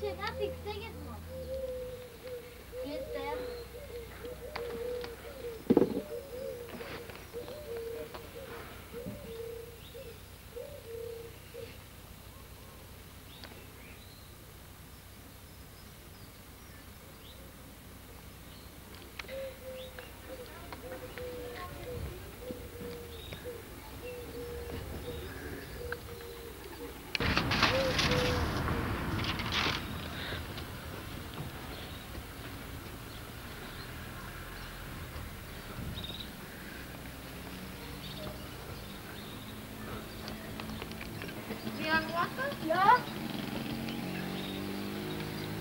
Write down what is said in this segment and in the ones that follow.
picture, nothing, sing it more. Get them. Ya.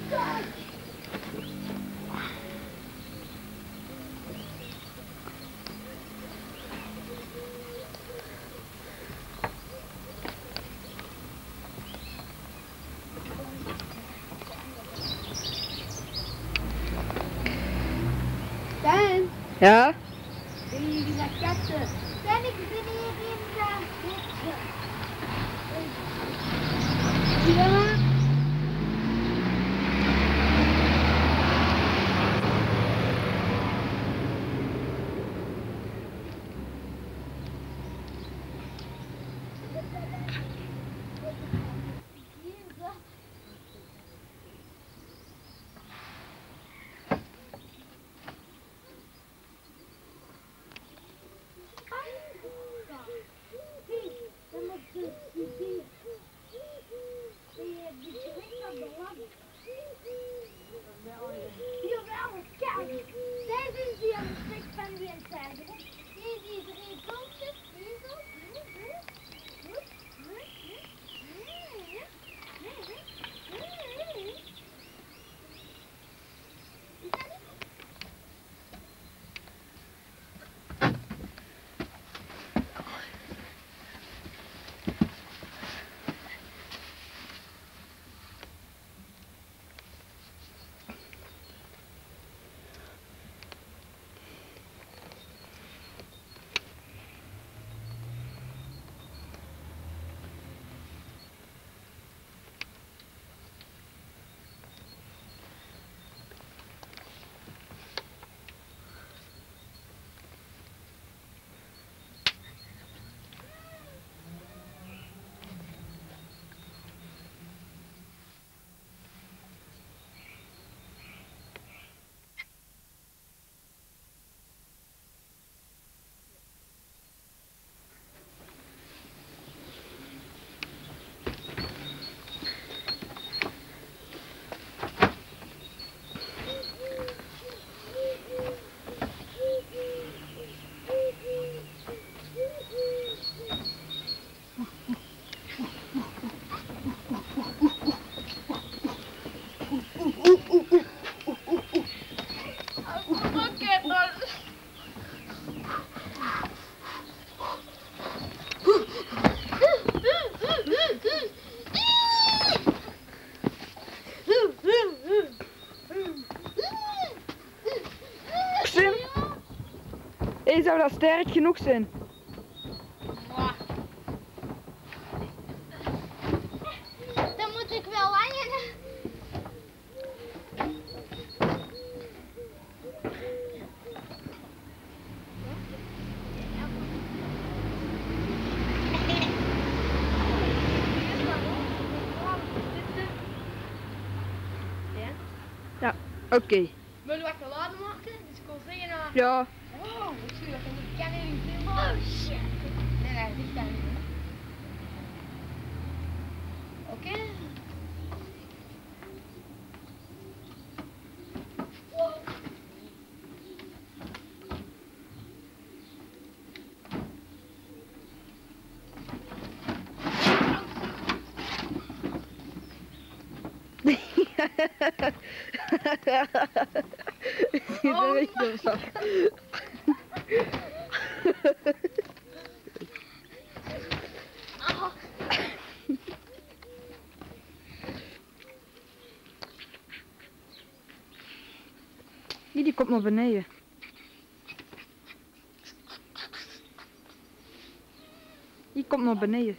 Kaç. Ben. Ya. Beni güzel yaptı. Seni güzel yediğimden. Yeah. Zou dat sterk genoeg zijn? Dan moet ik wel hangen. Oké. Willen we even laden maken? Dus ik wil zeggen, uh, Ja. wrong with you? I didn't get anything wrong. Oh, shit. Then I think that is Okay? oh, ひどいよ。Die, die komt naar beneden. Die komt naar beneden.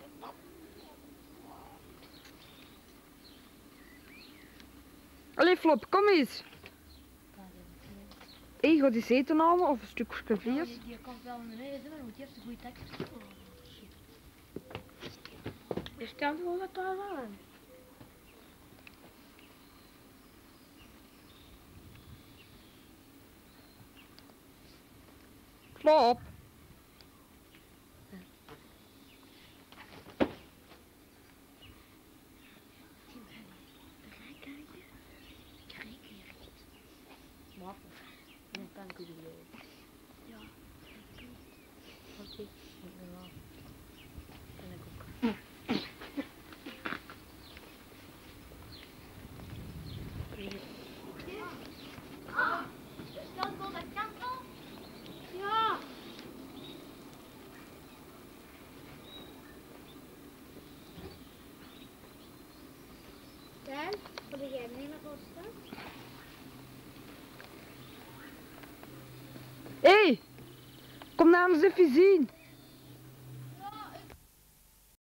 Flop, kom eens. Hé, ga die eten halen of een stukje vlees? die, die komt wel naar beneden, maar je moet eerst een goede tekst. Oh. Je stelt gewoon wat daar aan. Flop. 약간 그게 não nos é.